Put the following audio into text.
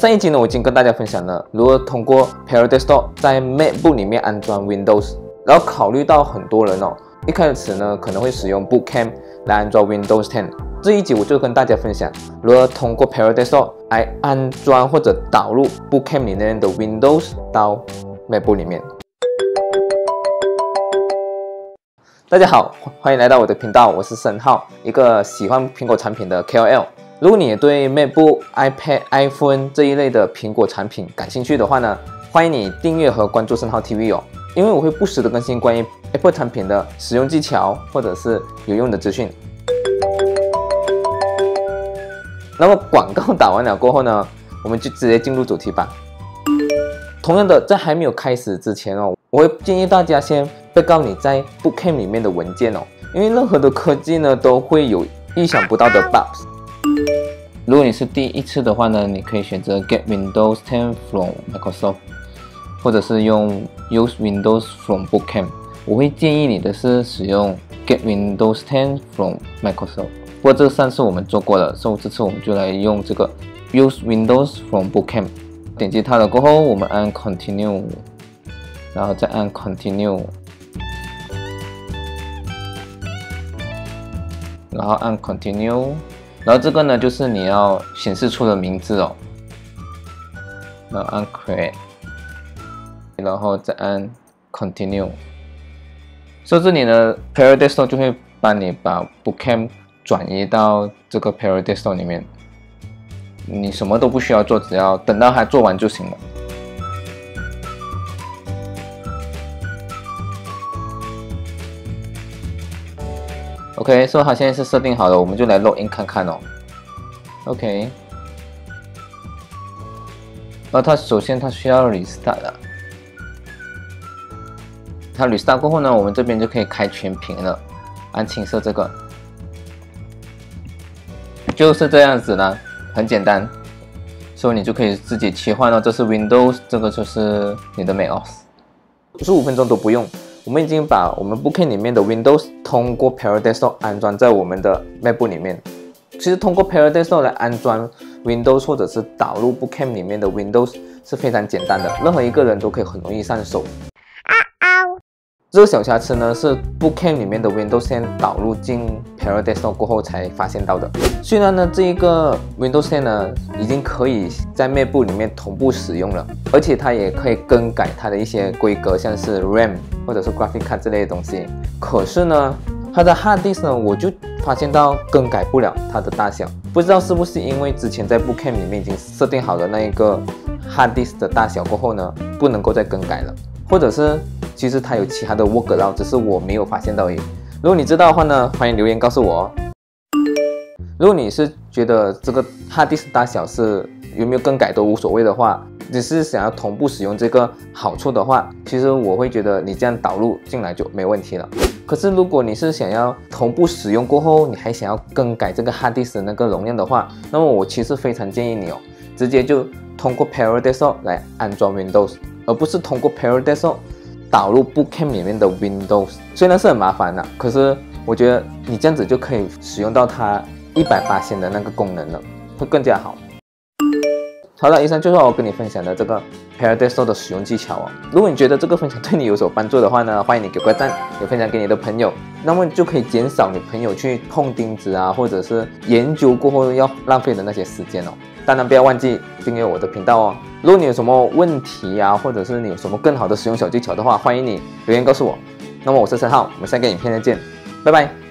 上一集呢，我已经跟大家分享了如何通过 Paradise Store 在 MacBook 里面安装 Windows，然后考虑到很多人哦，一开始呢可能会使用 Bootcamp 来安装 Windows 10。这一集我就跟大家分享如何通过 Paradise Store 来安装或者导入 Bootcamp 里面的 Windows 到 MacBook 里面。大家好，欢迎来到我的频道，我是申浩，一个喜欢苹果产品的 KOL。如果你也对 MacBook、iPad、iPhone 这一类的苹果产品感兴趣的话呢，欢迎你订阅和关注深浩 TV 哦，因为我会不时的更新关于 Apple 产品的使用技巧或者是有用的资讯。那么广告打完了过后呢，我们就直接进入主题吧。同样的，在还没有开始之前哦，我会建议大家先被告你在 Bookcam 里面的文件哦，因为任何的科技呢都会有意想不到的 bugs。如果你是第一次的话呢，你可以选择 Get Windows 10 from Microsoft，或者是用 Use Windows from Bookcam。我会建议你的是使用 Get Windows 10 from Microsoft。不过这上次我们做过了，所以这次我们就来用这个 Use Windows from Bookcam。点击它了过后，我们按 Continue，然后再按 Continue，然后按 Continue，然后这个呢就是你要显示出的名字哦，然后按 Create，然后再按 Continue，所以这里呢，Paradiso 就会帮你把 Bookcam 转移到这个 Paradiso 里面。你什么都不需要做，只要等到它做完就行了。OK，所以它现在是设定好了，我们就来 login 看看哦。OK，那它首先它需要 restart 了，它 restart 过后呢，我们这边就可以开全屏了，按青色这个，就是这样子呢。很简单，所以你就可以自己切换了。这是 Windows，这个就是你的 MacOS，十五分钟都不用。我们已经把我们 Bookcam 里面的 Windows 通过 Paradiso 安装在我们的 MacBook 里面。其实通过 Paradiso 来安装 Windows 或者是导入 Bookcam 里面的 Windows 是非常简单的，任何一个人都可以很容易上手。这个小瑕疵呢，是 Bookcam 里面的 Windows 10导入进 Paradise Store 过后才发现到的。虽然呢，这一个 Windows 10呢，已经可以在 MacBook 里面同步使用了，而且它也可以更改它的一些规格，像是 RAM 或者是 Graphic Card 之类的东西。可是呢，它的 Hard Disk 呢，我就发现到更改不了它的大小。不知道是不是因为之前在 Bookcam 里面已经设定好了那一个 Hard Disk 的大小过后呢，不能够再更改了，或者是。其实它有其他的 workaround，只是我没有发现到而已。如果你知道的话呢，欢迎留言告诉我。如果你是觉得这个 hard disk 大小是有没有更改都无所谓的话，只是想要同步使用这个好处的话，其实我会觉得你这样导入进来就没问题了。可是如果你是想要同步使用过后，你还想要更改这个 hard disk 那个容量的话，那么我其实非常建议你哦，直接就通过 Paradise 来安装 Windows，而不是通过 Paradise。导入 Bookcam 里面的 Windows 虽然是很麻烦的，可是我觉得你这样子就可以使用到它一百八千的那个功能了，会更加好。好了，以上就是我跟你分享的这个 Paradiso 的使用技巧哦。如果你觉得这个分享对你有所帮助的话呢，欢迎你给个赞，也分享给你的朋友，那么就可以减少你朋友去碰钉子啊，或者是研究过后要浪费的那些时间哦。当然不要忘记订阅我的频道哦。如果你有什么问题呀，或者是你有什么更好的使用小技巧的话，欢迎你留言告诉我。那么我是陈浩，我们下个影片再见，拜拜。